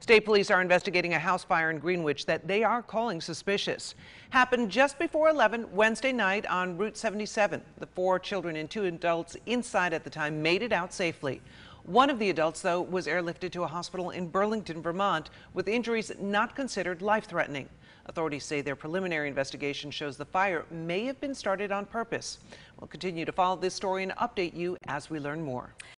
State police are investigating a house fire in Greenwich that they are calling suspicious. Happened just before 11 Wednesday night on Route 77. The four children and two adults inside at the time made it out safely. One of the adults, though, was airlifted to a hospital in Burlington, Vermont, with injuries not considered life-threatening. Authorities say their preliminary investigation shows the fire may have been started on purpose. We'll continue to follow this story and update you as we learn more.